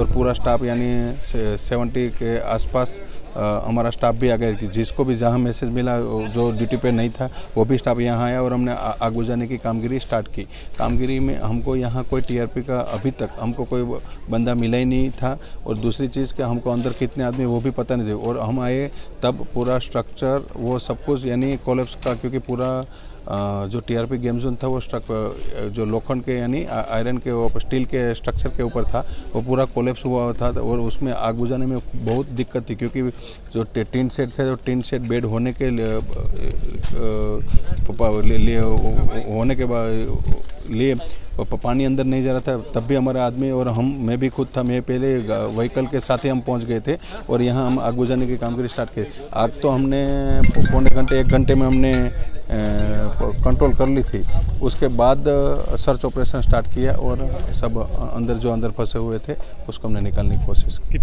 और पूरा स्टाफ यानी सेवेंटी के आसपास हमारा स्टाफ भी आ गया कि जिसको भी जहाँ मैसेज मिला जो ड्यूटी पे नहीं था, वो भी स्टाफ यहाँ आया और हमने आग बुझाने की कामगिरी स्टार्ट की। कामगिरी में हमको यहाँ कोई टीआरपी का अभी तक हमको कोई बंदा मिला ही नहीं था और दूसरी चीज़ कि हमको अंदर कितने आदमी वो भी पता नहीं थे। और हम आए, तब पूरा स्ट्रक्चर वो सब कुछ यानी कोलेप्स का, क्योंकि पूरा जो टीआरपी गेम जोन था, वो स्ट्रक जो लोखंड के, यानी आयरन के, वो स्टील के स्ट्रक्चर के ऊपर था, वो पूरा कोलेप्स हुआ था, और उसमें आग बुझाने में बहुत दिक्कत थी, क्योंकि जो टीन सेट थे जो टीन सेट बेड होने के लिए होने के बाद, लिए पानी अंदर नहीं जा रहा था, तब भी हमारा आदमी और हम, मैं भी खुद था, मैं पहले व्हीकल के साथ ही हम पहुँच गए थे, और यहाँ हम आग बुझाने की कामगिरी स्टार्ट की आग तो हमने पौने घंटे, एक घंटे में हमने कंट्रोल कर ली थी, उसके बाद सर्च ऑपरेशन स्टार्ट किया और सब अंदर जो अंदर फंसे हुए थे, उसको हमने निकालने की कोशिश की।